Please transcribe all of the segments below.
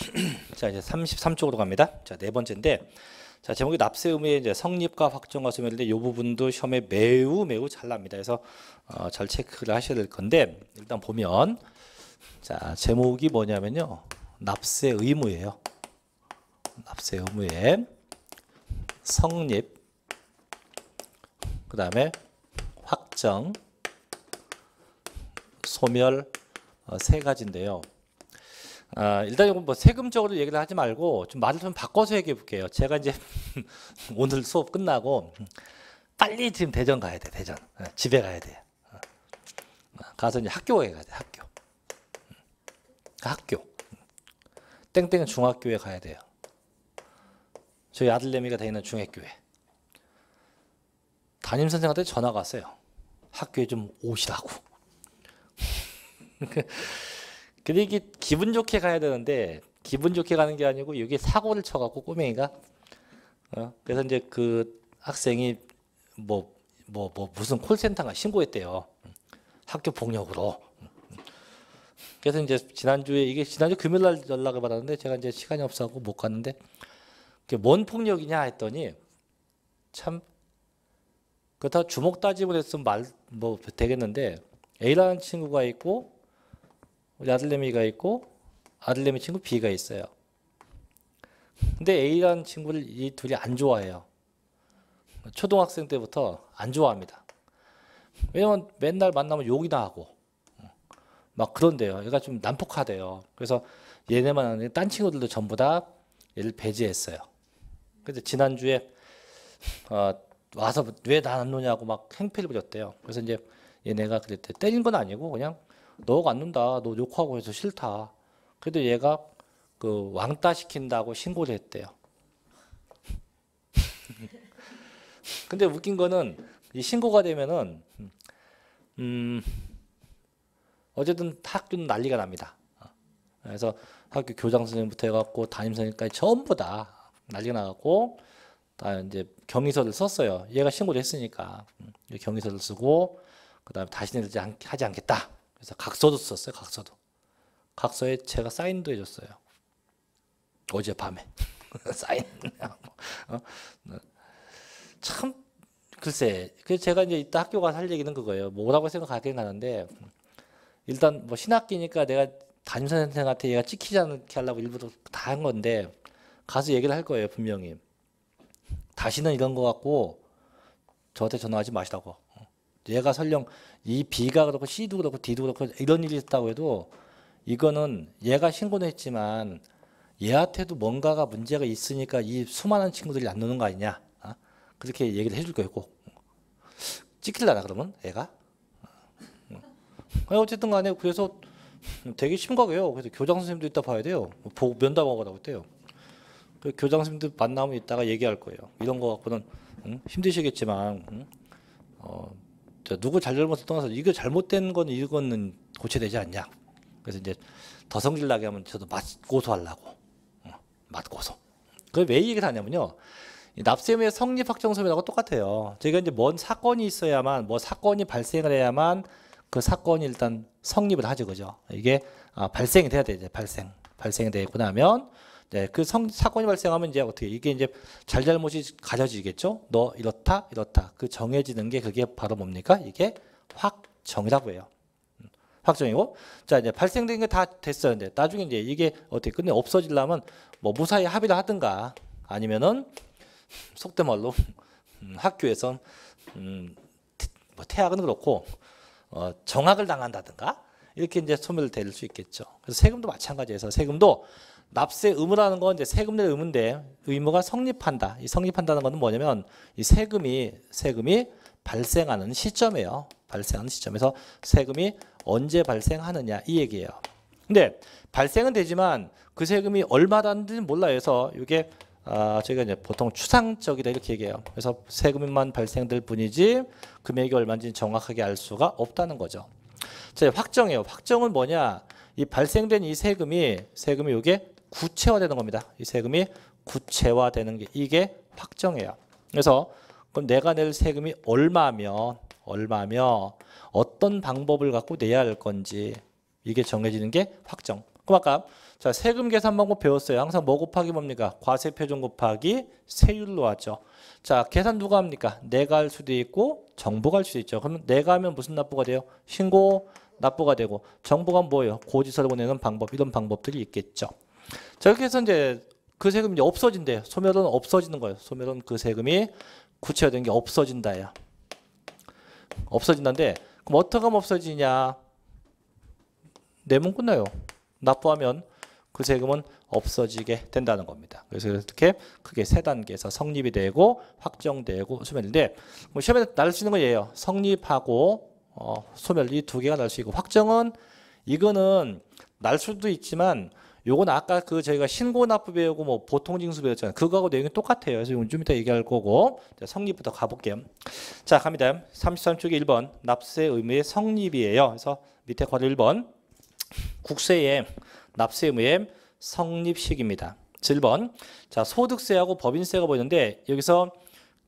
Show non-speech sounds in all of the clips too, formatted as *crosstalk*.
*clears throat* 자 이제 33쪽으로 갑니다. 자네 번째인데 자 제목이 납세 의무의 이제 성립과 확정과 소멸인데 이 부분도 시험에 매우 매우 잘 납니다. 그래서 어, 잘 체크를 하셔야 될 건데 일단 보면 자 제목이 뭐냐면요 납세 의무예요. 납세 의무의 성립 그 다음에 확정 소멸 어, 세 가지인데요. 아, 일단 이건 뭐 세금적으로 얘기를 하지 말고 좀 말을 좀 바꿔서 얘기해 볼게요. 제가 이제 *laughs* 오늘 수업 끝나고 빨리 지금 대전 가야 돼. 대전 어, 집에 가야 돼. 어. 가서 이제 학교에 가야 돼. 학교. 학교. 땡땡 중학교에 가야 돼요. 저희 아들내미가 다니는 중학교에. 담임 선생한테 전화가 왔어요. 학교에 좀 오시라고. *laughs* 이게 기분 좋게 가야 되는데 기분 좋게 가는 게 아니고 여기 사고를 쳐갖고 꼬맹이가 어? 그래서 이제 그 학생이 뭐 뭐, 뭐 무슨 콜센터가 신고했대요. 학교 폭력으로. 그래서 이제 지난주에 이게 지난주 금요일 날 연락을 받았는데 제가 이제 시간이 없어서 못 갔는데 그게 뭔 폭력이냐 했더니 참 그렇다 주먹 따짐을 했으면 말 뭐 되겠는데 A라는 친구가 있고 우리 아들내미가 있고 아들내미 친구 B가 있어요. 근데 A라는 친구를 이 둘이 안 좋아해요. 초등학생 때부터 안 좋아합니다. 왜냐면 맨날 만나면 욕이나 하고 막 그런데요. 얘가 좀 난폭하대요. 그래서 얘네만 아니라 딴 친구들도 전부 다 얘를 배제했어요. 근데 지난주에 어, 와서 왜 나 안 노냐고 막 행패를 부렸대요. 그래서 이제 얘네가 그랬대. 때린 건 아니고 그냥 너가 안 논다. 너 욕하고 해서 싫다. 그래도 얘가 그 왕따 시킨다고 신고를 했대요. *laughs* 근데 웃긴 거는 이 신고가 되면은 음 어쨌든 학교는 난리가 납니다. 그래서 학교 교장 선생님부터 해갖고 담임 선생님까지 전부 다 난리가 나갖고 다 이제 경위서를 썼어요. 얘가 신고를 했으니까 경위서를 쓰고 그다음에 다시는 하지 않겠다. 그래서 각서도 썼어요. 각서도. 각서에 제가 사인도 해줬어요. 어젯밤에 *laughs* 사인. 어? 참 글쎄. 그 제가 이제 이따 학교 가서 할 얘기는 그거예요. 뭐라고 생각하긴 하는데 일단 뭐 신학기니까 내가 담임 선생한테 얘가 찍히지 않게 하려고 일부러 다 한 건데 가서 얘기를 할 거예요 분명히. 다시는 이런 거 갖고 저한테 전화하지 마시라고. 얘가 설령 이 B가 그렇고 C도 그렇고 D도 그렇고 이런 일이 있다고 해도 이거는 얘가 신고는 했지만 얘한테도 뭔가가 문제가 있으니까 이 수많은 친구들이 안 노는 거 아니냐. 어? 그렇게 얘기를 해줄 거예요 꼭. 찍힐라나 그러면 애가? 어쨌든 간에 그래서 되게 심각해요. 그래서 교장 선생님도 이따 봐야 돼요. 보고 면담하고 했대요. 그 교장 선생님들 만나면 이따가 얘기할 거예요. 이런 거 갖고는 응? 힘드시겠지만 응? 어, 누구 잘 잘못을 떠나서 이거 잘못된 건 이거는 고쳐되지 않냐. 그래서 이제 더 성질 나게 하면 저도 맞고소 하려고. 어, 맞고소. 그왜 얘기를 하냐면요. 납세의 성립 확정 소멸하고 똑같아요. 저희가 이제 뭔 사건이 있어야만 뭐 사건이 발생을 해야만 그 사건이 일단 성립을 하죠, 그죠? 이게 아, 발생이 돼야 되죠, 발생. 발생이 되고 나면 네, 그 성, 사건이 발생하면 이제 어떻게 이게 이제 잘잘못이 가져지겠죠? 너 이렇다, 이렇다. 그 정해지는 게 그게 바로 뭡니까? 이게 확정이라고 해요. 음, 확정이고 자 이제 발생된 게 다 됐었는데 나중에 이제 이게 어떻게 끝내 없어지려면 뭐 무사히 합의를 하든가 아니면은 속된 말로 *laughs* 음, 학교에선 음, 뭐 태학은 그렇고 어, 정학을 당한다든가 이렇게 이제 소멸될 수 있겠죠. 그래서 세금도 마찬가지해서 세금도 납세 의무라는 건 이제 세금 낼 의무인데 의무가 성립한다. 이 성립한다는 것은 뭐냐면 이 세금이 세금이 발생하는 시점이에요. 발생하는 시점에서 세금이 언제 발생하느냐 이 얘기예요. 근데 발생은 되지만 그 세금이 얼마라는지 몰라요. 그래서 이게 아, 저희가 이제 보통 추상적이다 이렇게 얘기해요. 그래서 세금만 발생될 뿐이지 금액이 얼마인지 정확하게 알 수가 없다는 거죠. 자, 확정이에요. 확정은 뭐냐? 이 발생된 이 세금이 세금이 이게 구체화되는 겁니다. 이 세금이 구체화되는 게 이게 확정이에요. 그래서 그럼 내가 낼 세금이 얼마면 얼마며 어떤 방법을 갖고 내야 할 건지 이게 정해지는 게 확정. 그럼 아까 자, 세금 계산 방법 배웠어요. 항상 뭐 곱하기 뭡니까? 과세 표준 곱하기 세율로 하죠. 자, 계산 누가 합니까? 내가 할 수도 있고 정부가 할 수도 있죠. 그러면 내가 하면 무슨 납부가 돼요? 신고 납부가 되고 정부가 뭐예요? 고지서를 보내는 방법 이런 방법들이 있겠죠. 자, 이렇게 해서 이제 그 세금이 없어진대요. 소멸은 없어지는 거예요. 소멸은 그 세금이 구체화된 게 없어진다야. 없어진다는데 그럼 어떻게 하면 없어지냐? 내문 끝나요. 납부하면 그 세금은 없어지게 된다는 겁니다. 그래서 이렇게 크게 세 단계에서 성립이 되고 확정되고 소멸인데 뭐 시험에 날 수 있는 거예요. 성립하고 어, 소멸 이 두 개가 날 수 있고 확정은 이거는 날 수도 있지만 요건 아까 그 저희가 신고 납부 배우고 뭐 보통 징수 배웠잖아요. 그거하고 내용이 똑같아요. 그래서 이건 좀 이따 얘기할 거고 자, 성립부터 가볼게요. 자 갑니다. 33쪽에 1번 납세 의무의 성립이에요. 그래서 밑에 괄호 1번 국세의 납세 의무의 성립식입니다. 7번 자 소득세하고 법인세가 보이는데 여기서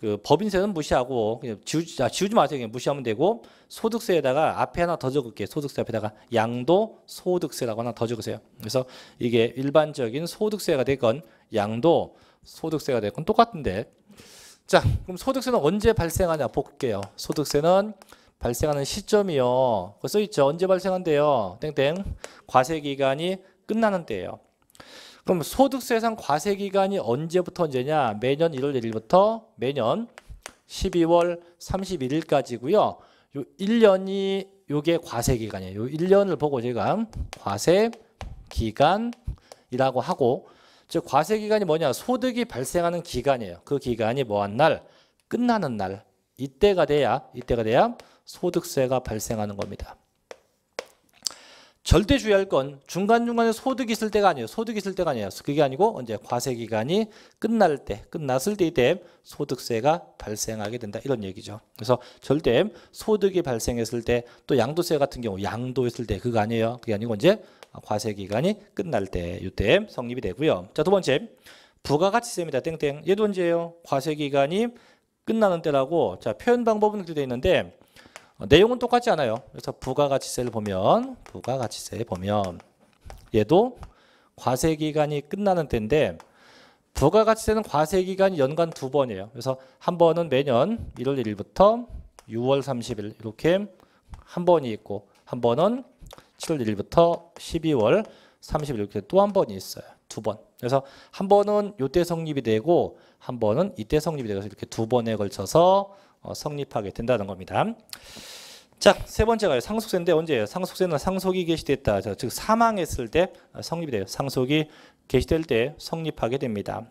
그 법인세는 무시하고 그냥 지우지, 아, 지우지 마세요. 그냥 무시하면 되고 소득세에다가 앞에 하나 더 적을게요. 소득세 앞에다가 양도 소득세라고 하나 더 적으세요. 그래서 이게 일반적인 소득세가 됐건 양도 소득세가 됐건 똑같은데 자 그럼 소득세는 언제 발생하냐 볼게요. 소득세는 발생하는 시점이요. 그 써있죠. 언제 발생한대요. 땡땡 과세 기간이 끝나는 때예요. 그럼 소득세상 과세 기간이 언제부터 언제냐? 매년 1월 1일부터 매년 12월 31일까지고요. 요 1년이 요게 과세 기간이에요. 요 1년을 보고 제가 과세 기간이라고 하고 즉 과세 기간이 뭐냐? 소득이 발생하는 기간이에요. 그 기간이 뭐한 날? 끝나는 날. 이때가 돼야 이때가 돼야 소득세가 발생하는 겁니다. 절대 주의할 건 중간중간에 소득이 있을 때가 아니에요. 소득이 있을 때가 아니에요. 그게 아니고 언제 과세 기간이 끝날 때, 끝났을 때 이때 소득세가 발생하게 된다. 이런 얘기죠. 그래서 절대 소득이 발생했을 때 또 양도세 같은 경우 양도했을 때 그거 아니에요. 그게 아니고 언제 과세 기간이 끝날 때 이때 성립이 되고요. 자, 두 번째. 부가가치세입니다. 땡땡. 얘도 언제예요? 과세 기간이 끝나는 때라고 자, 표현 방법은 이렇게 되어 있는데 어, 내용은 똑같지 않아요. 그래서 부가가치세를 보면 부가가치세 보면 얘도 과세 기간이 끝나는 때인데 부가가치세는 과세 기간이 연간 두 번이에요. 그래서 한 번은 매년 1월 1일부터 6월 30일 이렇게 한 번이 있고 한 번은 7월 1일부터 12월 30일 이렇게 또 한 번이 있어요. 두 번. 그래서 한 번은 요때 성립이 되고 한 번은 이때 성립이 되서 이렇게 두 번에 걸쳐서 어, 성립하게 된다는 겁니다. 자, 세 번째가 상속세인데 언제예요? 상속세는 상속이 개시됐다. 즉 사망했을 때 성립이 돼요. 상속이 개시될 때 성립하게 됩니다.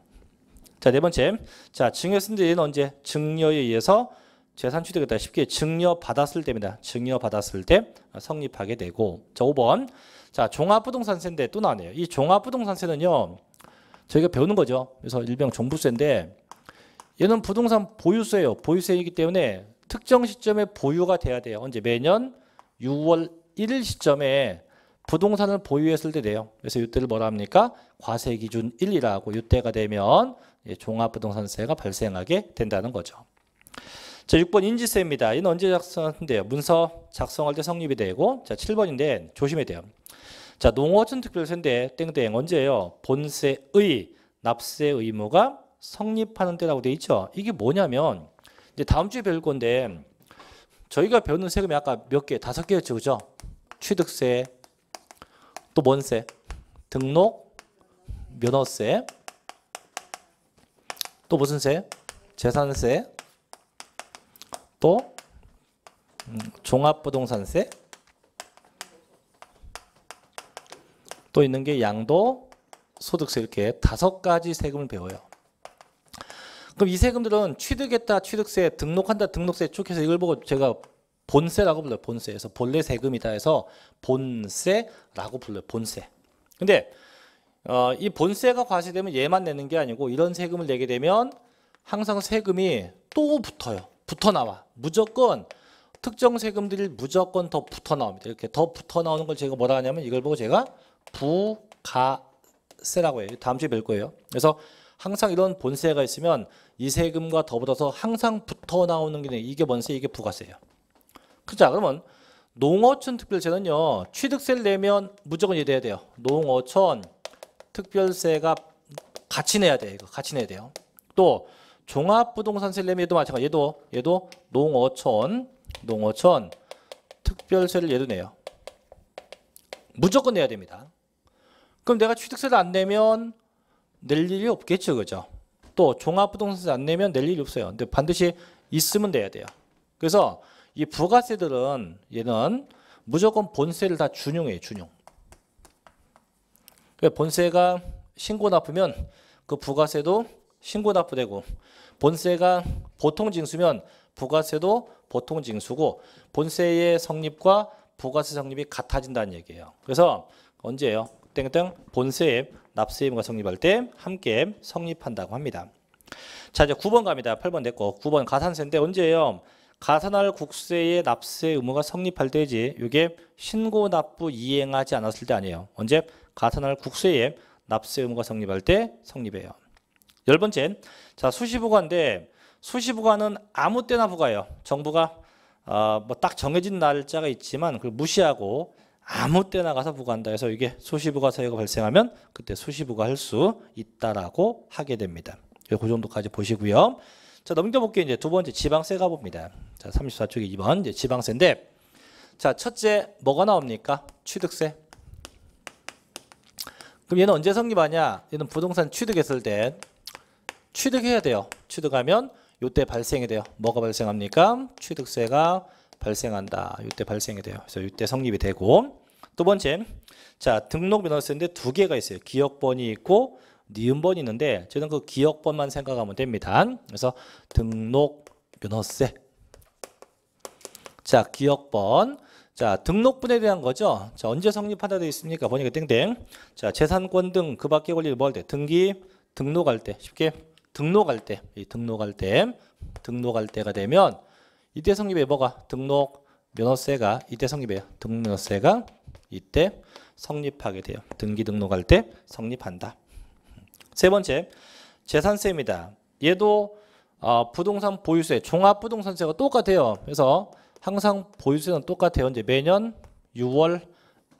자, 네 번째. 자, 증여승들은 언제? 증여에 의해서 재산 취득했다. 쉽게 증여 받았을 때입니다. 증여 받았을 때 성립하게 되고. 자, 5번. 자, 종합부동산세인데 또 나왔네요. 이 종합부동산세는요. 저희가 배우는 거죠. 그래서 일명 종부세인데 얘는 부동산 보유세예요. 보유세이기 때문에 특정 시점에 보유가 돼야 돼요. 언제 매년 6월 1일 시점에 부동산을 보유했을 때 돼요. 그래서 이때를 뭐라 합니까? 과세 기준 1이라고 이때가 되면 종합부동산세가 발생하게 된다는 거죠. 자, 6번 인지세입니다. 이는 언제 작성한대요? 문서 작성할 때 성립이 되고 자, 7번인데 조심해야 돼요. 자, 농어촌 특별세인데 땡땡 언제예요? 본세의 납세 의무가 성립하는 때라고 돼 있죠. 이게 뭐냐면 이제 다음 주에 배울 건데 저희가 배우는 세금이 아까 몇 개? 다섯 개였죠. 그죠? 취득세, 또 뭔세? 등록, 면허세, 또 무슨 세? 재산세, 또 음, 종합부동산세, 또 있는 게 양도, 소득세 이렇게 다섯 가지 세금을 배워요. 그럼 이 세금들은 취득했다, 취득세, 등록한다, 등록세 쭉 해서 이걸 보고 제가 본세라고 불러요. 본세에서 본래 세금이다 해서 본세라고 불러요. 본세. 근데 어, 이 본세가 과세되면 얘만 내는 게 아니고 이런 세금을 내게 되면 항상 세금이 또 붙어요. 붙어 나와. 무조건 특정 세금들이 무조건 더 붙어 나옵니다. 이렇게 더 붙어 나오는 걸 제가 뭐라 하냐면 이걸 보고 제가 부가세라고 해요. 다음 주에 뵐 거예요. 그래서 항상 이런 본세가 있으면 이 세금과 더불어서 항상 붙어 나오는 게 이게 뭔세 이게 부가세예요. 그자 그러면 농어촌 특별세는요 취득세를 내면 무조건 이래야 돼요. 농어촌 특별세가 같이 내야 돼. 이거 같이 내야 돼요. 또 종합부동산세 내면 얘도 마찬가지. 얘도 얘도 농어촌 농어촌 특별세를 얘도 내요. 무조건 내야 됩니다. 그럼 내가 취득세를 안 내면 낼 일이 없겠죠, 그죠? 또 종합부동산세 안 내면 낼 일이 없어요. 근데 반드시 있으면 내야 돼요. 그래서 이 부가세들은 얘는 무조건 본세를 다 준용해요, 준용. 그러니까 본세가 신고 납부면 그 부가세도 신고 납부되고 본세가 보통 징수면 부가세도 보통 징수고 본세의 성립과 부가세 성립이 같아진다는 얘기예요. 그래서 언제예요? 땡땡 본세의 납세 의무가 성립할 때 함께 성립한다고 합니다. 자 이제 9번 갑니다. 8번 됐고 9번 가산세인데 언제예요? 가산할 국세의 납세 의무가 성립할 때지 이게 신고 납부 이행하지 않았을 때 아니에요. 언제? 가산할 국세의 납세 의무가 성립할 때 성립해요. 열 번째, 자 수시부가인데 수시부가는 아무 때나 부과해요. 정부가 어, 뭐 딱 정해진 날짜가 있지만 그걸 무시하고 아무 때나 가서 부과한다 해서 이게 수시부가 사유가 발생하면 그때 수시부가 할 수 있다라고 하게 됩니다. 그 정도까지 보시고요. 자 넘겨볼게요. 이제 두 번째 지방세 가봅니다. 자 34쪽에 2번 이제 지방세인데 자 첫째 뭐가 나옵니까? 취득세. 그럼 얘는 언제 성립하냐? 얘는 부동산 취득했을 때 취득해야 돼요. 취득하면 요때 발생이 돼요. 뭐가 발생합니까? 취득세가 발생한다. 요때 발생이 돼요. 그래서 요때 성립이 되고 두 번째 자 등록 면허세인데 두 개가 있어요. 기억번이 있고 니은번이 있는데 저는 그 기억번만 생각하면 됩니다. 그래서 등록 면허세 자 기억번 자 등록분에 대한 거죠. 자 언제 성립한다 되어 있습니까? 보니까 땡땡 자 재산권 등 그 밖에 권리를 뭐 할 때 등기 등록할 때 쉽게 등록할 때, 이 등록할 때, 등록할 때가 되면 이때 성립에 뭐가 등록 면허세가 이때 성립해요. 등록면허세가 이때 성립하게 돼요. 등기 등록할 때 성립한다. 세 번째 재산세입니다. 얘도 어, 부동산 보유세, 종합부동산세가 똑같아요. 그래서 항상 보유세는 똑같아요. 이제 매년 6월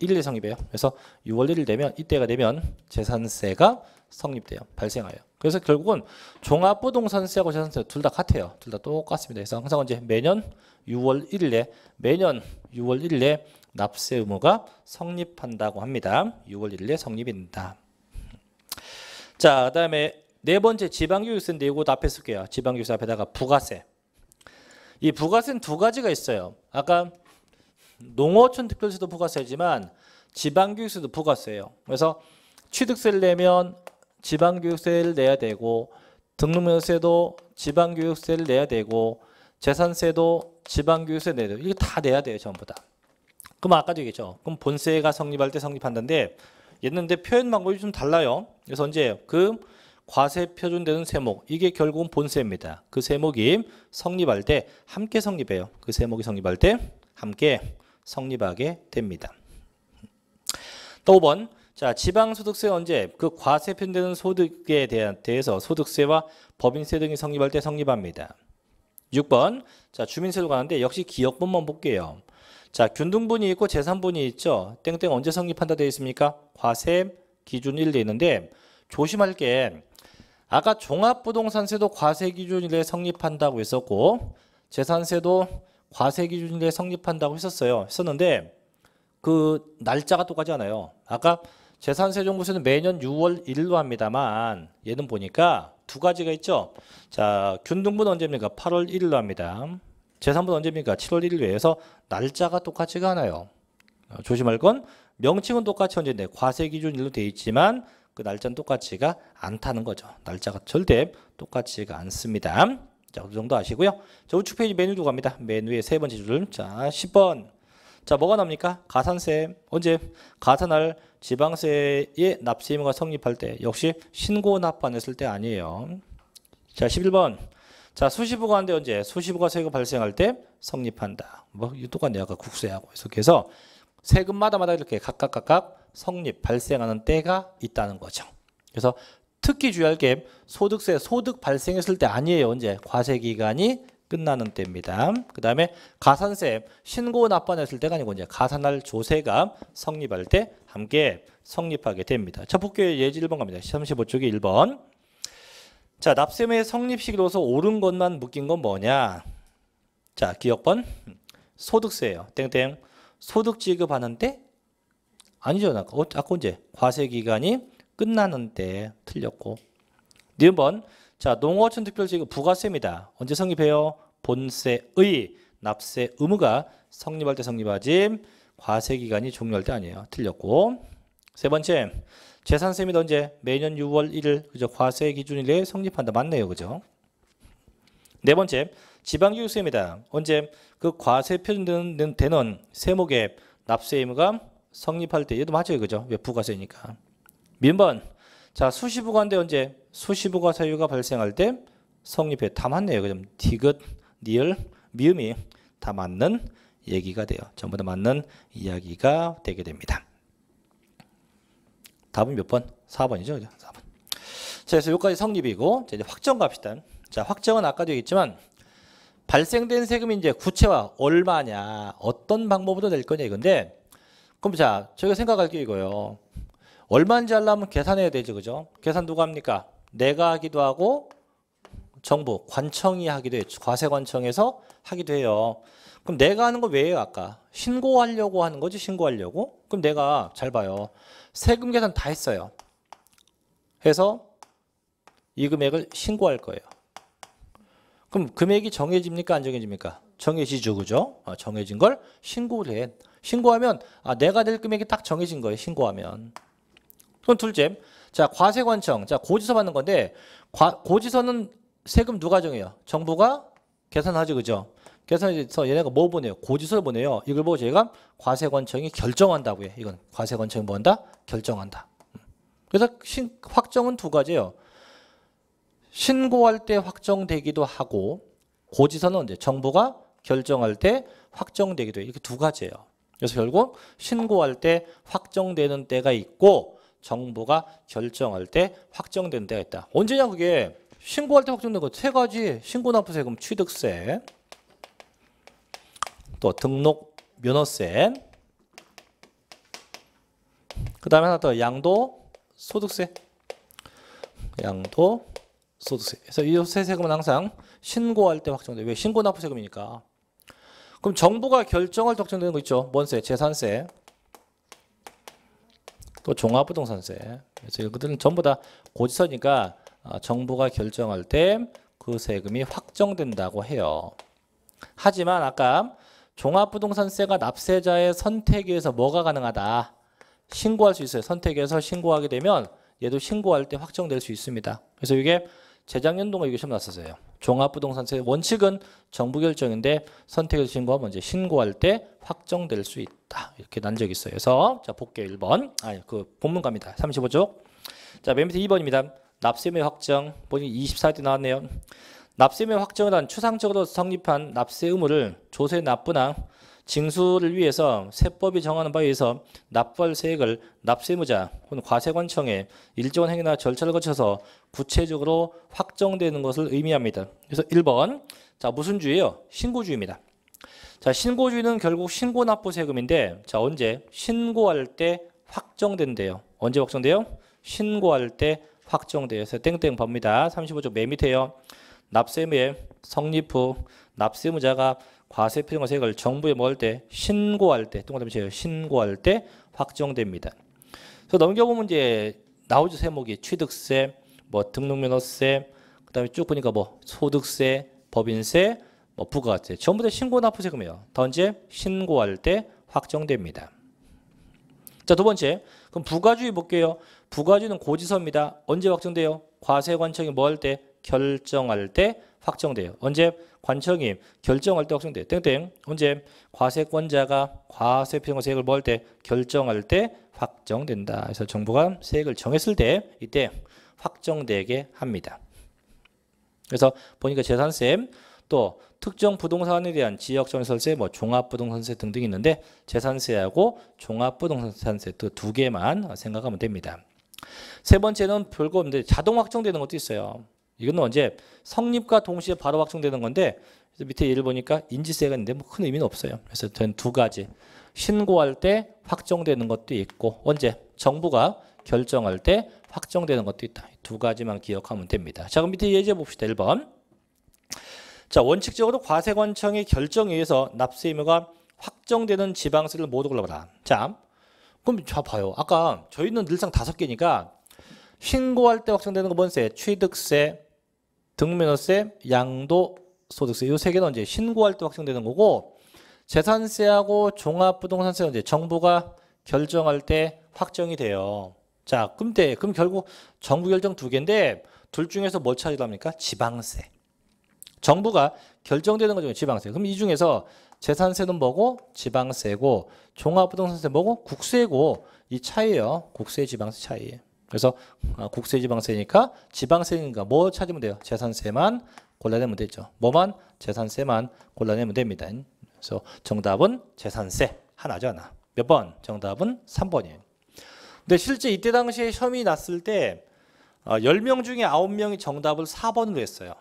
1일에 성립해요. 그래서 6월 1일 되면 이때가 되면 재산세가 성립돼요. 발생하여. 그래서 결국은 종합부동산세하고 재산세 둘 다 같아요. 둘 다 똑같습니다. 그래서 항상 언제 매년 6월 1일에 매년 6월 1일에 납세 의무가 성립한다고 합니다. 6월 1일에 성립입니다. 자, 그다음에 네 번째 지방교육세인데 이거 앞에 쓸게요. 지방교육세 앞에다가 부가세. 이 부가세는 두 가지가 있어요. 아까 농어촌 특별세도 부가세지만 지방교육세도 부가세예요. 그래서 취득세를 내면 지방교육세를 내야 되고 등록면세도 지방교육세를 내야 되고 재산세도 지방교육세 내야 돼요. 이게 다 내야 돼요. 전부 다. 그럼 아까도 얘기했죠. 그럼 본세가 성립할 때 성립한다는데 얘는데 표현 방법이 좀 달라요. 그래서 언제 그 과세 표준되는 세목 이게 결국은 본세입니다. 그 세목이 성립할 때 함께 성립해요. 그 세목이 성립할 때 함께 성립하게 됩니다. 또 5번 자, 지방소득세 언제 그 과세 편되는 소득에 대한 대해서 소득세와 법인세 등이 성립할 때 성립합니다. 6번 자 주민세로 가는데 역시 기억번만 볼게요. 자 균등분이 있고 재산분이 있죠. 땡땡 언제 성립한다 되어 있습니까? 과세 기준 1돼 있는데 조심할 게 아까 종합부동산세도 과세 기준 1에 성립한다고 했었고 재산세도 과세 기준 1에 성립한다고 했었어요. 했었는데 그 날짜가 똑같지 않아요. 아까 재산세 종부세는 매년 6월 1일로 합니다만 얘는 보니까 두 가지가 있죠. 자, 균등분 언제입니까? 8월 1일로 합니다. 재산분 언제입니까? 7월 1일로 해서 날짜가 똑같지가 않아요. 어, 조심할 건 명칭은 똑같이 언제인데 과세 기준 일로 돼 있지만 그 날짜는 똑같지가 않다는 거죠. 날짜가 절대 똑같지가 않습니다. 자, 그 정도 아시고요. 자, 우측 페이지 메뉴로 갑니다. 메뉴의 세 번째 줄. 자, 10번. 자, 뭐가 납니까? 가산세. 언제? 가산할 지방세의 납세 의무가 성립할 때 역시 신고 납부 안 했을 때 아니에요. 자, 11번. 자, 수시부가 한데 언제? 수시부가 세금 발생할 때 성립한다. 뭐 똑같네요. 아까 국세하고. 계속해서 세금마다마다 이렇게 각각 각각 성립 발생하는 때가 있다는 거죠. 그래서 특히 주의할 게 소득세 소득 발생했을 때 아니에요. 언제? 과세 기간이 끝나는 때입니다. 그 다음에 가산세 신고 납부했을 때가 아니고 이제 가산할 조세가 성립할 때 함께 성립하게 됩니다. 자, 복귀 예지 1번 갑니다. 35쪽에 1번. 자, 납세의 성립 시기로서 옳은 것만 묶인 건 뭐냐? 자, 기억번 소득세예요. 땡땡. 소득 지급하는데 아니죠. 아까, 어, 아까 언제? 과세 기간이 끝나는 때 틀렸고. 니은번 자, 농어촌 특별지급 부가세입니다. 언제 성립해요? 본세의 납세 의무가 성립할 때 성립하지 과세 기간이 종료할 때 아니에요. 틀렸고. 세 번째. 재산세입니다. 언제? 매년 6월 1일 그죠? 과세 기준일에 성립한다. 맞네요. 그죠? 네 번째. 지방교육세입니다. 언제? 그 과세 표준되는 되는 세목의 납세 의무가 성립할 때 얘도 맞아요. 그죠? 왜 부가세니까. 민번. 자, 수시부가인데 언제? 수시부가 사유가 발생할 때 성립해. 다 맞네요. 그죠? 디귿, 니을, 미음이 다 맞는 얘기가 돼요. 전부 다 맞는 이야기가 되게 됩니다. 답은 몇 번? 4번이죠. 그죠? 4번. 자, 그래서 여기까지 성립이고 이제 확정 갑시다. 자, 확정은 아까도 얘기했지만 발생된 세금이 이제 구체화 얼마냐, 어떤 방법으로 낼 거냐 이건데 그럼 자, 저희가 생각할 게 이거예요. 얼마인지 하려면 계산해야 되죠. 그죠? 계산 누가 합니까? 내가 하기도 하고 정부, 관청이 하기도 해요. 과세관청에서 하기도 해요. 그럼 내가 하는 거 왜요? 아까 신고하려고 하는 거지 신고하려고? 그럼 내가 잘 봐요. 세금 계산 다 했어요. 해서 이 금액을 신고할 거예요. 그럼 금액이 정해집니까? 안 정해집니까? 정해지죠. 그죠? 어, 정해진 걸 신고를 해. 신고하면 아, 내가 낼 금액이 딱 정해진 거예요. 신고하면. 그럼 둘째. 자, 과세관청. 자, 고지서 받는 건데 과, 고지서는 세금 누가 정해요? 정부가 계산하죠. 그죠? 계산해서 얘네가 뭐 보내요? 고지서를 보내요. 이걸 보고 저희가 과세관청이 결정한다고 해. 이건 과세관청이 뭐 한다? 결정한다. 그래서 신, 확정은 두 가지예요. 신고할 때 확정되기도 하고 고지서는 언제 정부가 결정할 때 확정되기도 해. 이렇게 두 가지예요. 그래서 결국 신고할 때 확정되는 때가 있고 정부가 결정할 때 확정되는 때가 있다. 언제냐 그게? 신고할 때 확정된 거. 세 가지. 신고 납부세금 취득세. 또 등록 면허세. 그 다음에 하나 더. 양도 소득세. 양도 소득세. 그래서 이 세 세금은 항상 신고할 때 확정돼. 왜? 신고 납부세금이니까. 그럼 정부가 결정할 때 확정되는 거 있죠? 뭔세? 재산세 또 종합부동산세 그래서 이것들은 전부 다 고지서니까 아, 정부가 결정할 때 그 세금이 확정된다고 해요 하지만 아까 종합부동산세가 납세자의 선택에 의해서 뭐가 가능하다? 신고할 수 있어요. 선택해서 신고하게 되면 얘도 신고할 때 확정될 수 있습니다. 그래서 이게 재작년 동안 이게 시험 났었어요. 종합부동산세 원칙은 정부 결정인데 선택해서 신고하면 이제 신고할 때 확정될 수 있다. 이렇게 난 적이 있어요. 그래서 자 볼게요. 1번. 아니 그 본문 갑니다. 35쪽. 자맨 밑에 2번입니다. 납세매 확정. 본인 24대 나왔네요. 납세의 확정을 한 추상적으로 성립한 납세 의무를 조세 납부나 징수를 위해서 세법이 정하는 바에 의해서 납부할 세액을 납세무자 혹은 과세관청에 일정한 행위나 절차를 거쳐서 구체적으로 확정되는 것을 의미합니다. 그래서 1번 자 무슨 주의예요? 신고주의입니다. 자 신고주의는 결국 신고납부 세금인데 자 언제 신고할 때 확정된대요. 언제 확정돼요? 신고할 때 확정돼요. 그래서 땡땡 봅니다. 35쪽 맨 밑에요. 납세무의 성립 후 납세무자가 과세 표준과 세액을 정부에 모을 때 신고할 때 동그라미 쳐요. 신고할 때 확정됩니다. 그래서 넘겨보면 이제 나오죠 세목이 취득세, 뭐 등록면허세, 그다음에 쭉 보니까 뭐 소득세, 법인세, 뭐 부가세 전부 다 신고 납부 세금이에요. 다 언제 신고할 때 확정됩니다. 자, 두 번째. 그럼 부가주의 볼게요. 부가주의는 고지서입니다. 언제 확정돼요? 과세관청이 뭐 할 때? 결정할 때 확정돼요. 언제 관청이 결정할 때 확정돼요. 땡땡. 언제 과세권자가 과세표준과 세액을 뭐 할 때 결정할 때 확정된다. 그래서 정부가 세액을 정했을 때 이때 확정되게 합니다. 그래서 보니까 재산세 또 특정 부동산에 대한 지역정설세, 뭐 종합 부동산세 등등 있는데 재산세하고 종합 부동산세 두 개만 생각하면 됩니다. 세 번째는 별거 없는데 자동 확정되는 것도 있어요. 이거는 언제 성립과 동시에 바로 확정되는 건데 밑에 예를 보니까 인지세가 있는데 뭐 큰 의미는 없어요. 그래서 전 두 가지 신고할 때 확정되는 것도 있고 언제 정부가 결정할 때 확정되는 것도 있다. 두 가지만 기억하면 됩니다. 자 그럼 밑에 예제 봅시다. 1번. 자 원칙적으로 과세관청의 결정에 의해서 납세 의무가 확정되는 지방세를 모두 골라봐라. 자 그럼 자 봐요. 아까 저희는 늘상 다섯 개니까 신고할 때 확정되는 건 뭔세? 취득세, 등면허세, 양도소득세 이 세 개는 언제 신고할 때 확정되는 거고 재산세하고 종합부동산세는 이제 정부가 결정할 때 확정이 돼요. 자, 그럼 때 그럼 결국 정부 결정 두 개인데 둘 중에서 뭘 찾으랍니까? 지방세. 정부가 결정되는 거 중에 지방세. 그럼 이 중에서 재산세는 뭐고? 지방세고 종합부동산세 뭐고? 국세고 이 차이예요. 국세 지방세 차이. 그래서 아, 국세 지방세니까 지방세니까 뭐 찾으면 돼요? 재산세만 골라내면 되죠. 뭐만? 재산세만 골라내면 됩니다. 그래서 정답은 재산세 하나죠 하나. 몇 번? 정답은 3번이에요. 근데 실제 이때 당시에 시험이 났을 때 어, 10명 중에 9명이 정답을 4번으로 했어요.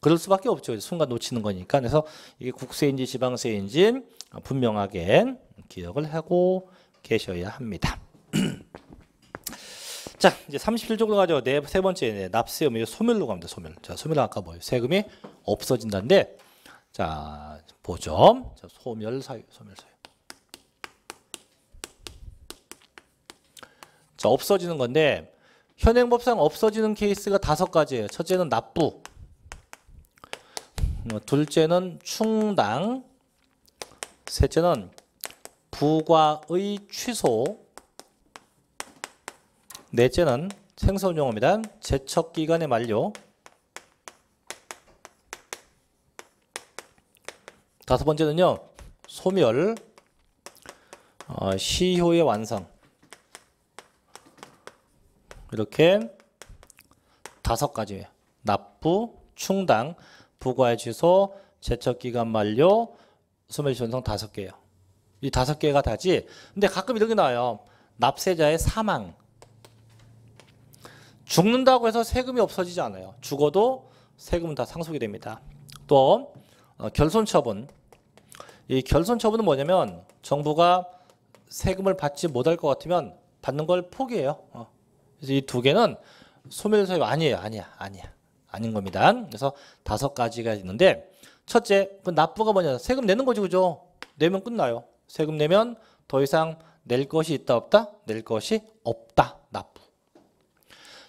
그럴 수밖에 없죠. 순간 놓치는 거니까. 그래서 이게 국세인지 지방세인지 분명하게 기억을 하고 계셔야 합니다. *clears throat* 자, 이제 37쪽으로 가죠. 네, 세 번째 네, 납세 의무 소멸로 갑니다. 소멸. 자, 소멸은 아까 뭐예요? 세금이 없어진다는데 자, 보죠. 자, 소멸 사유, 소멸 사유. 자, 없어지는 건데 현행법상 없어지는 케이스가 다섯 가지예요. 첫째는 납부. 어, 둘째는 충당. 셋째는 부과의 취소. 넷째는 생선 용어입니다. 제척 기간의 만료. 다섯 번째는요. 소멸. 어, 시효의 완성. 이렇게 다섯 가지예요. 납부, 충당, 부과의 취소, 제척기간 만료, 소멸 전성 다섯 개예요. 이 다섯 개가 다지. 근데 가끔 이런 게 나와요. 납세자의 사망. 죽는다고 해서 세금이 없어지지 않아요. 죽어도 세금은 다 상속이 됩니다. 또 어, 결손 처분. 이 결손 처분은 뭐냐면 정부가 세금을 받지 못할 것 같으면 받는 걸 포기해요. 어. 그래서 이 두 개는 소멸사유 아니에요. 아니야. 아니야. 아닌 겁니다. 그래서 다섯 가지가 있는데 첫째, 그 납부가 뭐냐? 세금 내는 거지 그죠? 내면 끝나요. 세금 내면 더 이상 낼 것이 있다 없다? 낼 것이 없다. 납부.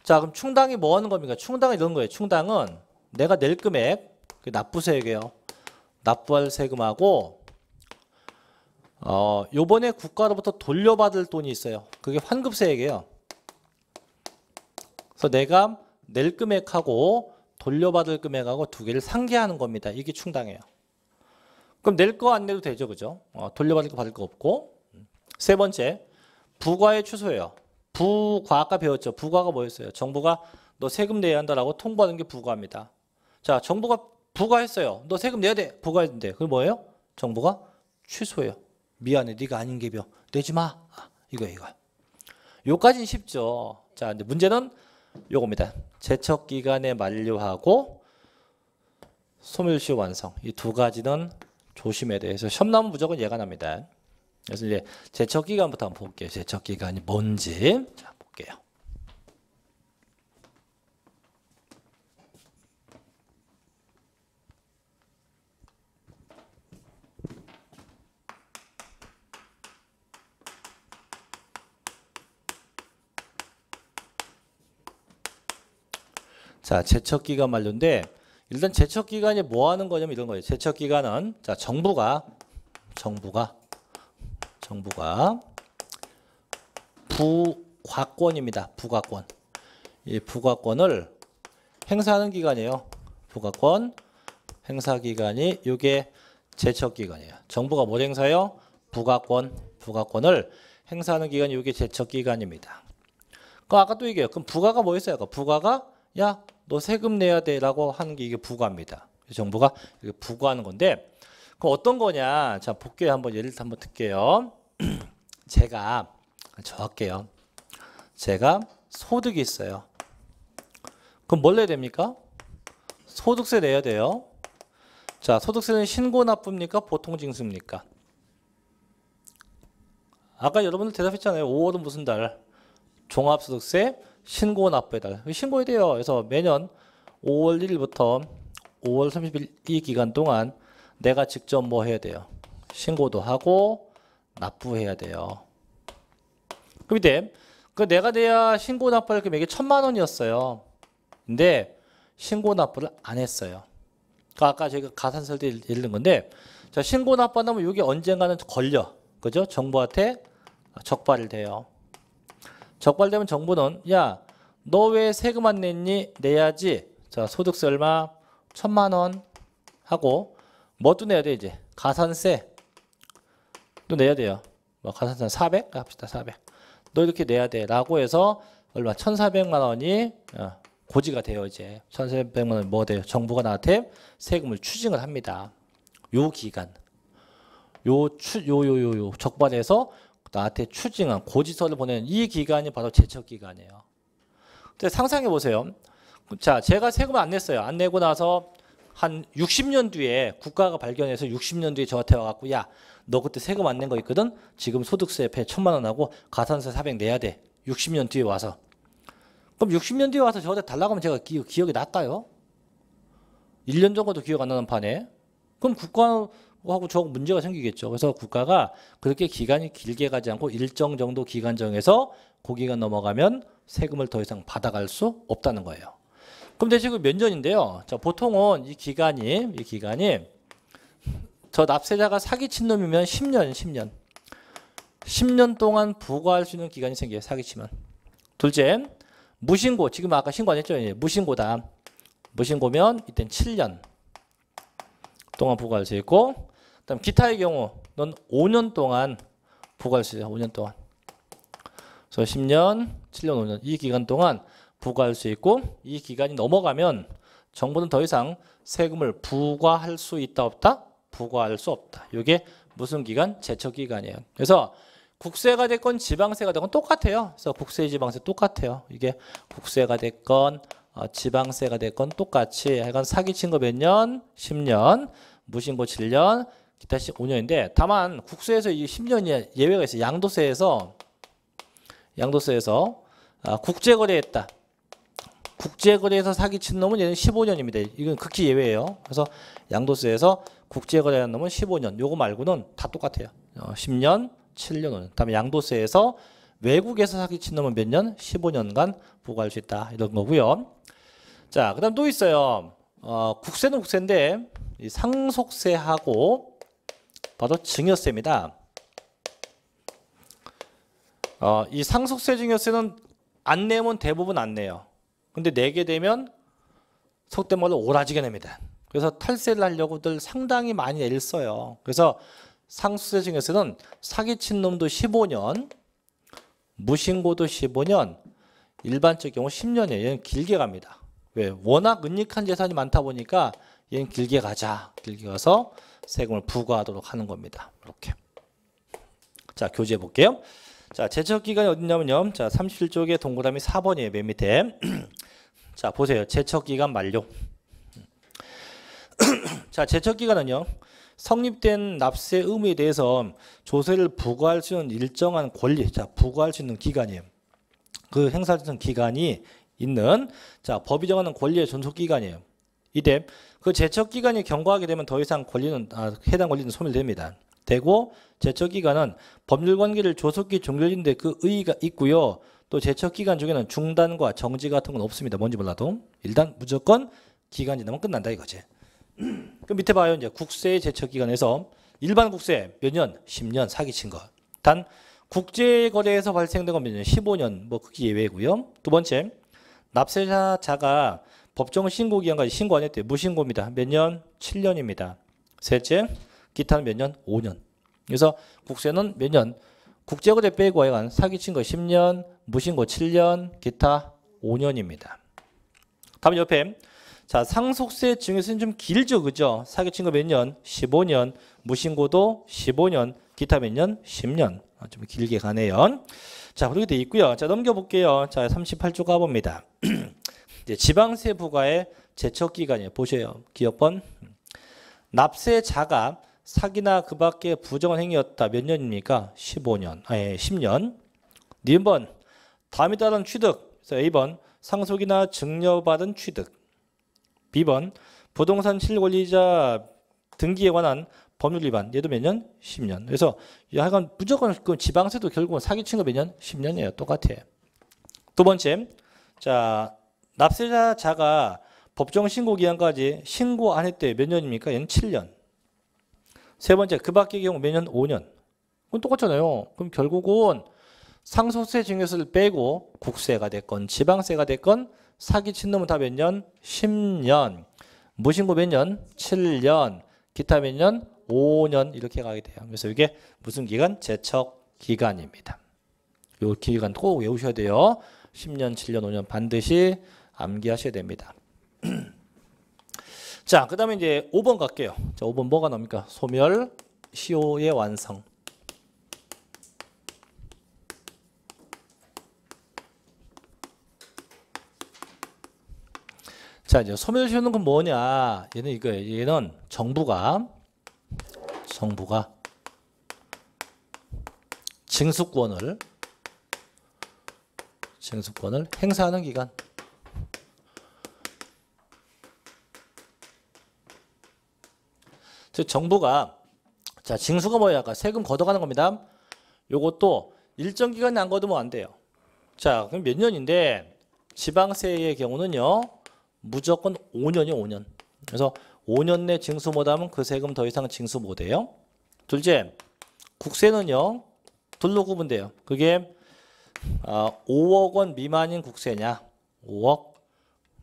자, 그럼 충당이 뭐 하는 겁니까? 충당은 이런 거예요. 충당은 내가 낼 금액, 그 납부세액이에요. 납부할 세금하고 어, 요번에 국가로부터 돌려받을 돈이 있어요. 그게 환급세액이에요. 그래서 내가 낼 금액하고 돌려받을 금액하고 두 개를 상계하는 겁니다. 이게 충당이에요. 그럼 낼 거 안 내도 되죠, 그죠? 어, 돌려받을 거 받을 거 없고. 세 번째, 부과의 취소예요. 부과 아까 배웠죠. 부과가 뭐였어요? 정부가 너 세금 내야 한다라고 통보하는 게 부과입니다. 자, 정부가 부과했어요. 너 세금 내야 돼. 부과했는데 그게 뭐예요? 정부가 취소해요. 미안해, 네가 아닌 게벼 내지 마. 아, 이거 이거. 요까지는 쉽죠. 자, 근데 문제는 요겁니다. 제척 기간에 만료하고 소멸시 완성 이 두 가지는. 그래서 시험 나면 무조건 얘가 납니다. 그래서 이제 제척 기간부터 한번 볼게요. 제척 기간이 뭔지 자 볼게요. 자, 제척 기간 만료인데 일단 제척 기간이 뭐 하는 거냐면 이런 거예요. 제척 기간은 자, 정부가 정부가 정부가 부과권입니다. 부과권. 이 부과권을 행사하는 기간이에요. 부과권 행사 기간이 이게 제척 기간이에요. 정부가 뭘 행사해요? 부과권, 부과권을 행사하는 기간이 이게 제척 기간입니다. 그 아까 또 얘기해요. 그럼 부과가 뭐였어요? 부과가 야, 너 세금 내야 돼라고 하는 게 이게 부과입니다. 정부가 부과하는 건데 그 어떤 거냐? 자 볼게요. 한번 예를 한번 듣게요. *clears throat* 제가 저 할게요. 제가 소득이 있어요. 그럼 뭘 내야 됩니까? 소득세 내야 돼요. 자, 소득세는 신고 납부입니까? 보통 징수입니까? 아까 여러분들 대답했잖아요. 5월은 무슨 달? 종합소득세 신고 납부의 달. 신고해야 돼요. 그래서 매년 5월 1일부터 5월 30일 이 기간 동안 내가 직접 뭐 해야 돼요? 신고도 하고 납부해야 돼요. 그 밑에 그 내가 내야 신고 납부할 금액이 천만 원이었어요. 근데 신고 납부를 안 했어요. 그 아까 저희가 가산설 때 읽는 건데 자 신고 납부하면 이게 언젠가는 걸려. 그죠? 정부한테 적발이 돼요. 적발되면 정부는 야 너 왜 세금 안 냈니? 내야지. 자 소득세 얼마? 천만 원 하고 뭐도 내야 돼 이제 가산세 또 내야 돼요. 뭐 가산세 400 합시다 400. 너 이렇게 내야 돼라고 해서 얼마 1,400만 원이 어, 고지가 돼요 이제 1,400만 원 뭐 돼요? 정부가 나한테 세금을 추징을 합니다. 요 기간 요 추 요 요요 요 적발해서 나한테 추징한 고지서를 보내는 이 기간이 바로 제척 기간이에요. 근데 상상해 보세요. 자, 제가 세금을 안 냈어요. 안 내고 나서 한 60년 뒤에 국가가 발견해서 60년 뒤에 저한테 와갖고 야, 너 그때 세금 안 낸 거 있거든? 지금 소득세 배 천만 원 하고 가산세 400 내야 돼. 60년 뒤에 와서. 그럼 60년 뒤에 와서 저한테 달라고 하면 제가 기, 기억이 날까요? 1년 정도도 기억 안 나는 판에. 그럼 국가 하고 저 문제가 생기겠죠. 그래서 국가가 그렇게 기간이 길게 가지 않고 일정 정도 기간 정해서 그 기간 넘어가면 세금을 더 이상 받아갈 수 없다는 거예요. 그럼 대체 그 몇 년인데요? 자, 보통은 이 기간이 이 기간이 저 납세자가 사기친 놈이면 10년, 10년. 10년 동안 부과할 수 있는 기간이 생겨요. 사기치면. 둘째, 무신고. 지금 아까 신고 안 했죠? 예, 무신고다. 무신고면 이땐 7년 동안 부과할 수 있고 그 다음 기타의 경우 넌 5년 동안 부과할 수 있어요. 5년 동안. 그래서 10년, 7년, 5년 이 기간 동안 부과할 수 있고 이 기간이 넘어가면 정부는 더 이상 세금을 부과할 수 있다 없다? 부과할 수 없다. 이게 무슨 기간? 제척 기간이에요. 그래서 국세가 됐건 지방세가 됐건 똑같아요. 그래서 국세, 지방세 똑같아요. 이게 국세가 됐건 어, 지방세가 됐건 똑같이 약간 사기친 거 몇 년? 10년, 무신고 7년, 기타 5년인데 다만 국세에서 이 10년이 예외가 있어요. 양도세에서 양도세에서 아, 국제거래했다. 국제거래에서 사기친 놈은 얘는 15년입니다. 이건 극히 예외예요. 그래서 양도세에서 국제거래한 놈은 15년. 요거 말고는 다 똑같아요. 어, 10년, 7년, 5년. 다음에 양도세에서 외국에서 사기친 놈은 몇 년? 15년간 부과할 수 있다. 이런 거고요. 자, 그 다음 또 있어요. 어, 국세는 국세인데 이 상속세하고 바로 증여세입니다. 어, 이 상속세 증여세는 안 내면 대부분 안 내요. 근데 내게 되면 속된 말로 오라지게 냅니다. 그래서 탈세를 하려고들 상당히 많이 애를 써요. 그래서 상속세 증여세는 사기친 놈도 15년, 무신고도 15년, 일반적 경우 10년이에요. 얘는 길게 갑니다. 왜? 워낙 은닉한 재산이 많다 보니까 얘는 길게 가자. 길게 가서 세금을 부과하도록 하는 겁니다. 이렇게. 자, 교재해 볼게요. 자, 제척 기간이 어딨냐면요. 자, 37쪽에 동그라미 4번이에요. 맨 밑에. *clears throat* 자, 보세요. 제척 기간 만료. *clears throat* 자, 제척 기간은요. 성립된 납세 의무에 대해서 조세를 부과할 수 있는 일정한 권리, 자, 부과할 수 있는 기간이에요. 그 행사되는 기간이 있는 자, 법이 정하는 권리의 존속 기간이에요. 이때 그 제척 기간이 경과하게 되면 더 이상 권리는 아, 해당 권리는 소멸됩니다. 되고 제척 기간은 법률 관계를 조속히 종료인데 그 의의가 있고요. 또 제척 기간 중에는 중단과 정지 같은 건 없습니다. 뭔지 몰라도 일단 무조건 기간 지나면 끝난다 이거지. *clears throat* 그 밑에 봐요. 이제 국세 제척 기간에서 일반 국세 몇 년? 10년 사기친 거. 단 국제 거래에서 발생된 건 몇 년? 15년. 뭐 그게 예외고요. 두 번째 납세자가 법정 신고 기간까지 신고 안 했대요. 무신고입니다. 몇 년? 7년입니다. 셋째 기타는 몇 년? 5년. 그래서 국세는 몇 년? 국제거래 빼고 하여간 사기친 거 10년, 무신고 7년, 기타 5년입니다. 다음 옆에 자 상속세 증여세는 좀 길죠, 그죠? 사기친 거 몇 년? 15년, 무신고도 15년, 기타 몇 년? 10년. 아, 좀 길게 가네요. 자 그렇게 돼 있고요. 자 넘겨볼게요. 자 38조 가봅니다. *clears throat* 이제 지방세 부과의 제척 기간이에요. 보세요. 기억번 납세 자가 사기나 그 밖의 부정한 행위였다. 몇 년입니까? 15년. 아니, 10년. 니은번 다음에 따른 취득. 그래서 A번 상속이나 증여받은 취득. B번 부동산 실권리자 등기에 관한 법률 위반. 얘도 몇 년? 10년. 그래서 하여간 무조건 그 지방세도 결국은 사기친 거 몇 년? 10년이에요. 똑같아. 두 번째. 자, 납세자가 법정 신고 기한까지 신고 안 했대. 몇 년입니까? 얘는 7년. 세 번째, 그 밖의 경우 몇 년? 5년. 그건 똑같잖아요. 그럼 결국은 상속세 증여세를 빼고 국세가 됐건 지방세가 됐건 사기친 놈은 다 몇 년? 10년. 무신고 몇 년? 7년. 기타 몇 년? 5년 이렇게 가게 돼요. 그래서 이게 무슨 기간? 제척 기간입니다. 요 기간 꼭 외우셔야 돼요. 10년, 7년, 5년 반드시 암기하셔야 됩니다. *clears throat* 자, 그 다음에 이제 5번 갈게요. 자, 5번 뭐가 나옵니까? 소멸, 시효의 완성. 자, 이제 소멸 시효는 그 뭐냐? 얘는 이거예요. 얘는 정부가, 정부가 징수권을, 징수권을 행사하는 기간. 즉 정부가 자 징수가 뭐야? 아까 세금 걷어가는 겁니다. 요것도 일정 기간 안 걷으면 안 돼요. 자 그럼 몇 년인데 지방세의 경우는요 무조건 5년이 5년. 그래서 5년 내 징수 못하면 그 세금 더 이상 징수 못해요. 둘째 국세는요 둘로 구분돼요. 그게 어, 5억 원 미만인 국세냐 5억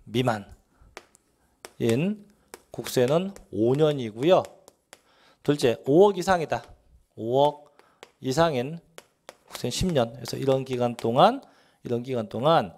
미만인 국세는 5년이고요. 둘째, 5억 이상이다. 5억 이상인 국세 10년. 그래서 이런 기간 동안 이런 기간 동안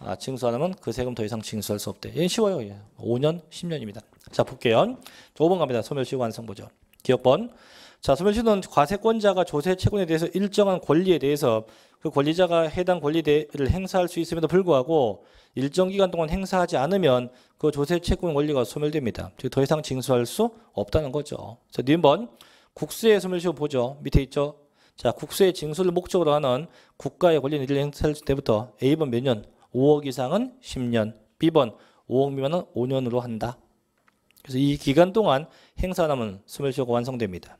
아, 징수하면 그 세금 더 이상 징수할 수 없대. 얘 쉬워요. 얘. 5년, 10년입니다. 자, 볼게요. 5번 갑니다. 소멸시 완성 보죠. 기억번. 자, 소멸시는 과세권자가 조세 채권에 대해서 일정한 권리에 대해서 그 권리자가 해당 권리를 행사할 수 있음에도 불구하고 일정 기간 동안 행사하지 않으면 그 조세 채권 권리가 소멸됩니다. 즉 더 이상 징수할 수 없다는 거죠. 자, 니번 국세의 소멸시효 보죠. 밑에 있죠. 자, 국세의 징수를 목적으로 하는 국가의 권리를 행사할 때부터 A번 몇 년? 5억 이상은 10년. B번 5억 미만은 5년으로 한다. 그래서 이 기간 동안 행사하면 소멸시효가 완성됩니다.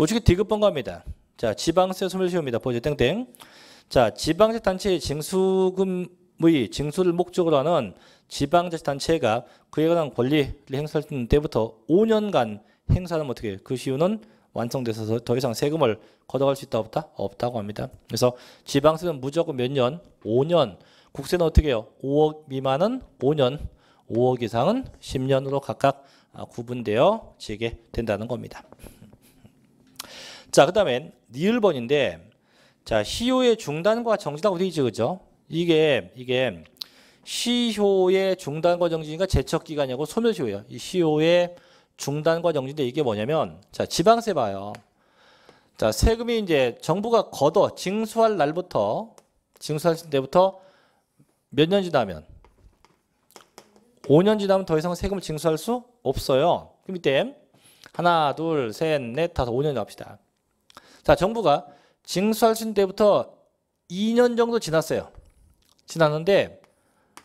우측에 디귿번 갑니다. 자, 지방세 소멸시효입니다. 보죠. 땡땡. 자, 지방세 단체의 징수금의 징수를 목적으로 하는 지방자치단체가 그에 관한 권리를 행사할 때부터 5년간 행사하면 어떻게 그 시효는 완성돼서 더 이상 세금을 걷어갈 수 있다 없다? 없다고 합니다. 그래서 지방세는 무조건 몇 년? 5년. 국세는 어떻게 해요? 5억 미만은 5년, 5억 이상은 10년으로 각각 구분되어 지게 된다는 겁니다. 자, 그 다음에 니을번인데 자, 시효의 중단과 정지라고 되어 있죠. 그죠? 이게, 이게 시효의 중단과 정지가 제척 기간이고 소멸시효예요. 이 시효의 중단과 정지인데 이게 뭐냐면 자 지방세 봐요. 자 세금이 이제 정부가 걷어 징수할 날부터 징수할 때부터 몇 년 지나면 5년 지나면 더 이상 세금을 징수할 수 없어요. 그럼 이때 하나, 둘, 셋, 넷, 다섯, 5년 갑시다. 자 정부가 징수할 수 있는 때부터 2년 정도 지났어요. 지났는데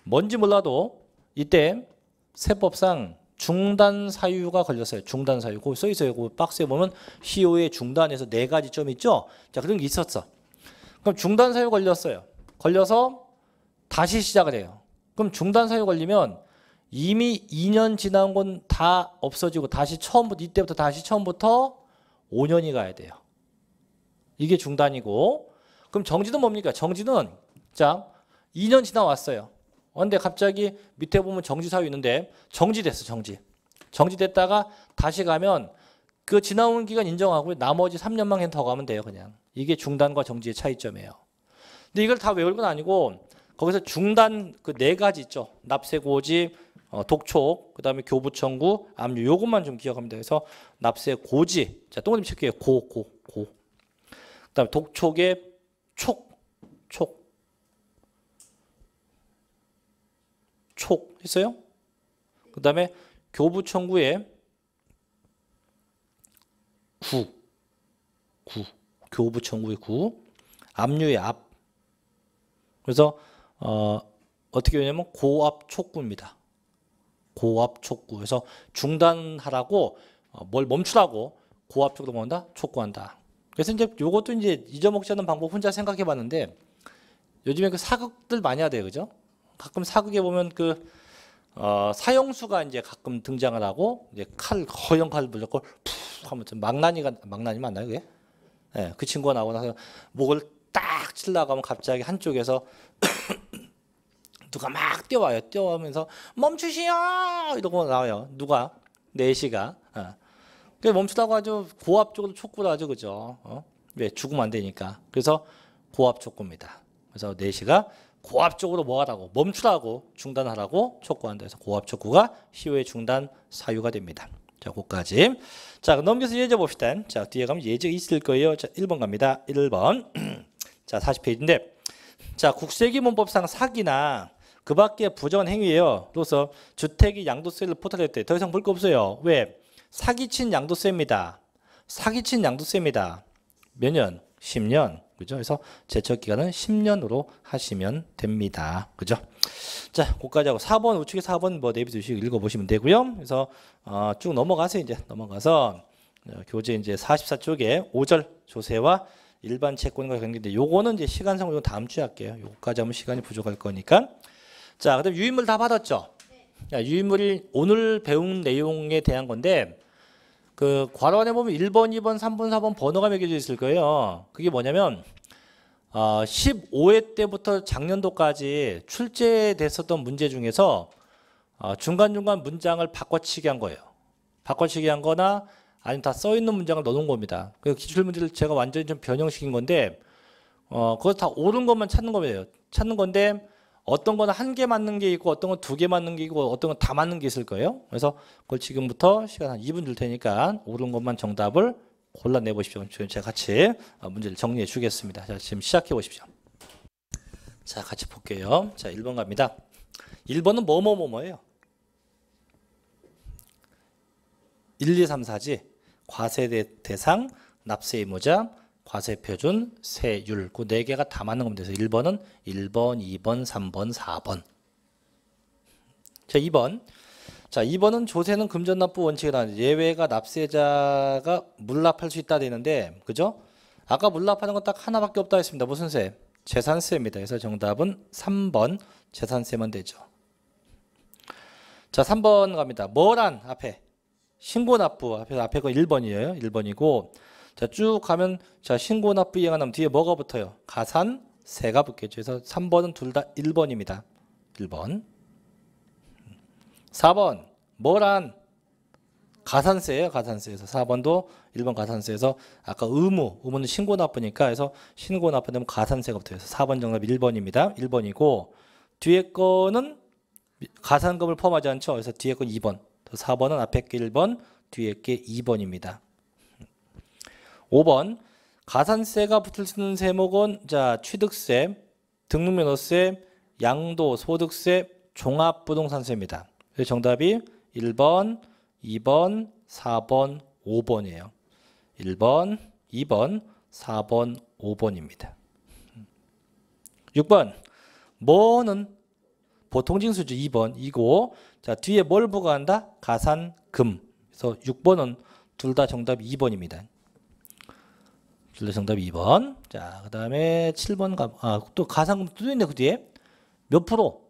뭔지 몰라도 이때 세법상 중단 사유가 걸렸어요. 중단 사유. 거기 써 있어요. 그 박스에 보면 시효의 중단에서 네 가지 점 있죠? 자, 그런 게 있었어. 그럼 중단 사유 걸렸어요. 걸려서 다시 시작을 해요. 그럼 중단 사유 걸리면 이미 2년 지난 건 다 없어지고 다시 처음부터 이때부터 다시 처음부터 5년이 가야 돼요. 이게 중단이고 그럼 정지는 뭡니까? 정지는 자 2년 지나왔어요. 근데 갑자기 밑에 보면 정지 사유 있는데 정지됐어 정지. 정지됐다가 다시 가면 그 지나온 기간 인정하고 나머지 3년만 더 가면 돼요 그냥. 이게 중단과 정지의 차이점이에요. 근데 이걸 다 외울 건 아니고 거기서 중단 그 네 가지 있죠. 납세 고지, 어, 독촉, 그다음에 교부 청구, 압류 요것만 좀 기억하면 돼요. 그래서 납세 고지, 자 동그라미 칠게요. 고, 고, 고. 그다음에 독촉의 촉, 촉. 촉 했어요? 그 다음에 교부 청구에 구, 구, 교부 청구의 구, 압류의 압. 그래서 어, 어떻게 되냐면 고압 촉구입니다. 고압 촉구. 그래서 중단하라고 어, 뭘 멈추라고 고압 쪽으로 뭔다 촉구한다. 그래서 이제 요것도 이제 잊어먹지 않는 방법 혼자 생각해 봤는데 요즘에 그 사극들 많이 하대요, 그죠? 가끔 사극에 보면 그 어, 사형수가 이제 가끔 등장을 하고 이제 칼 허영 칼 물렸고 푹 하면 좀 망나니가 망나니 맞나요, 그게? 예, 그 친구가 나오고 나서 목을 딱 칠라고 하면 갑자기 한쪽에서 *coughs* 누가 막 뛰어와요. 뛰어오면서 멈추시오 이러고 나와요. 누가 내시가. 어. 그 멈추다고 아주 고압 쪽으로 촉구를 하죠, 그죠? 어? 왜 죽으면 안 되니까. 그래서 고압 촉구입니다. 그래서 내시가 고압 쪽으로 뭐 하라고 멈추라고 중단하라고 촉구한다. 그래서 고압 촉구가 시효의 중단 사유가 됩니다. 자, 거기까지. 자, 넘겨서 예제 봅시다. 자, 뒤에 가면 예제 있을 거예요. 자, 1번 갑니다. 1번. *clears throat* 자, 40페이지인데 자, 국세기문법상 사기나 그 밖에 부정한 행위예요. 그래서 주택이 양도세를 포탈할 때 더 이상 볼 거 없어요. 왜? 사기친 양도세입니다. 사기친 양도세입니다. 몇 년? 10년. 그죠? 그래서 제척 기간은 10년으로 하시면 됩니다. 그죠? 자, 거기까지 하고 4번 우측에 4번 뭐 내비 두시고 읽어 보시면 되고요. 그래서 어, 쭉 넘어가세요. 이제 넘어가서 어, 교재 이제 44쪽에 5절 조세와 일반 채권과 관계인데 요거는 이제 시간상 으로 다음 주에 할게요. 요거까지 하면 시간이 부족할 거니까. 자, 그다음 유인물 다 받았죠? 자, 유인물이 오늘 배운 내용에 대한 건데 그 괄호 안에 보면 1번, 2번, 3번, 4번 번호가 매겨져 있을 거예요. 그게 뭐냐면 어, 15회 때부터 작년도까지 출제됐었던 문제 중에서 어, 중간중간 문장을 바꿔치기 한 거예요. 바꿔치기 한 거나 아니면 다 써 있는 문장을 넣어놓은 겁니다. 그 기출 문제를 제가 완전히 좀 변형시킨 건데 어, 그거 다 옳은 것만 찾는 거예요. 찾는 건데 어떤 거는 한개 맞는 게 있고 어떤 건 두 개 맞는 게 있고 어떤 건 다 맞는 게 있을 거예요. 그래서 그걸 지금부터 시간 한 2분 줄 테니까 옳은 것만 정답을 골라내 보십시오. 제가 같이 어, 문제를 정리해 주겠습니다. 자, 지금 시작해 보십시오. 자, 같이 볼게요. 자, 1번 갑니다. 1번은 뭐뭐뭐뭐예요. 1, 2, 3, 4지. 과세 대상, 납세 의무자, 과세 표준, 세율. 그 네 개가 다 맞는 겁니다. 그래서 1번은 1번, 2번, 3번, 4번. 자, 2번. 자, 2번은 조세는 금전납부 원칙에 나는 예외가 납세자가 물납할 수 있다 되는데, 그죠? 아까 물납하는 건 딱 하나밖에 없다 했습니다. 무슨 세? 재산세입니다. 그래서 정답은 3번 재산세만 되죠. 자, 3번 갑니다. 뭐란 앞에 신고 납부 앞에 앞에 거 1번이에요. 1번이고 자, 쭉 가면 자, 신고 납부 이행하 나면 뒤에 뭐가 붙어요? 가산 세가 붙겠죠. 그래서 3번은 둘 다 1번입니다. 1번. 4번 뭐란 가산세예요. 가산세에서 4번도 1번 가산세에서 아까 의무, 의무는 신고 납부니까 해서 신고 납부되면 가산세가 붙어요. 그래서 4번 정답 1번입니다. 1번이고 뒤에 거는 가산금을 포함하지 않죠. 그래서 뒤에 건 2번. 4번은 앞에 게 1번, 뒤에 게 2번입니다. 5번 가산세가 붙을 수 있는 세목은 자 취득세, 등록면허세, 양도, 소득세, 종합부동산세입니다. 그래서 정답이 1번, 2번, 4번, 5번이에요. 1번, 2번, 4번, 5번입니다. 6번 뭐는 보통 징수죠. 2번 이고 자 뒤에 뭘 부과한다? 가산금. 그래서 6번은 둘 다 정답 2번입니다. 둘다 정답 2번. 자, 그 다음에 7번 가, 아, 또 가산금 또 있네, 그 뒤에. 몇 프로?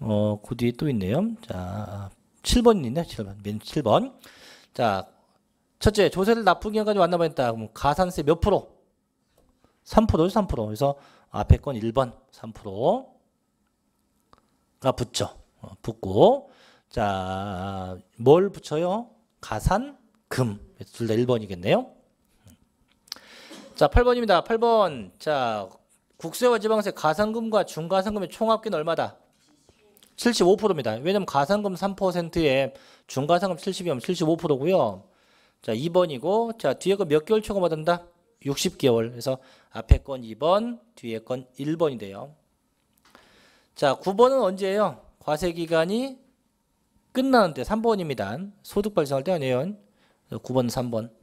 어, 그 뒤에 또 있네요. 자, 7번 있네, 7번. 맨 7번. 자, 첫째, 조세를 납부 기간까지 만나봤다. 그럼 가산세 몇 프로? 3%죠, 3%. 그래서 앞에 건 1번, 3%가 붙죠. 어, 붙고. 자, 뭘 붙여요? 가산금. 둘 다 1번이겠네요. 자, 8번입니다. 8번. 자, 국세와 지방세 가산금과 중가산금의 총합계는 얼마다? 75%입니다. 왜냐면 가산금 3%에 중가산금 70이면 75%고요. 자, 2번이고 자, 뒤에 거 몇 개월 초과받는다? 60개월. 그래서 앞에 건 2번, 뒤에 건 1번이 돼요. 자, 9번은 언제예요? 과세 기간이 끝나는 때 3번입니다. 소득 발생할 때 아니에요. 9번 3번.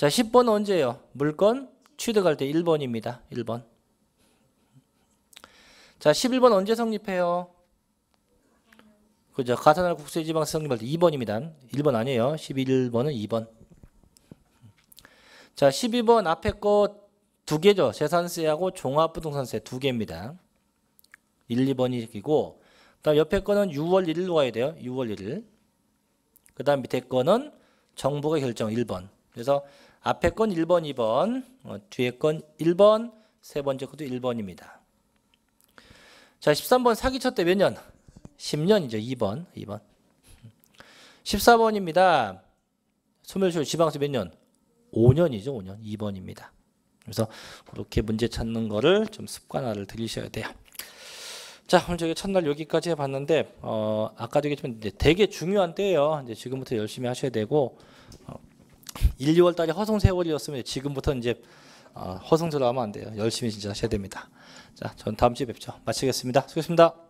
자, 10번은 언제예요? 물건 취득할 때 1번입니다. 1번. 자, 11번 언제 성립해요? 그죠? 가산할 국세 지방 성립할 때 2번입니다. 1번 아니에요. 11번은 2번. 자, 12번 앞에 거 두 개죠. 재산세하고 종합부동산세 두 개입니다. 1, 2번이고 그다음 옆에 거는 6월 1일로 가야 돼요. 6월 1일. 그다음 밑에 거는 정부가 결정 1번. 그래서 앞에 건 1번, 2번, 어, 뒤에 건 1번, 세 번째 것도 1번입니다. 자, 13번 사기첫 때몇 년? 10년이죠. 2번. 2번. 14번입니다. 소멸시효 지방세 몇 년? 5년이죠. 5년. 2번입니다. 그래서 그렇게 문제 찾는 거를 좀 습관화를 들이셔야 돼요. 자, 오늘 저희 첫날 여기까지 해봤는데 어, 아까도 얘기했지만 이제 되게 중요한 때예요. 이제 지금부터 열심히 하셔야 되고 어, 1, 2월 달이 허송 세월이었으면 지금부터 이제 어, 허송스러워하면 안 돼요. 열심히 진짜 하셔야 됩니다. 자, 전 다음 주에 뵙죠. 마치겠습니다. 수고했습니다.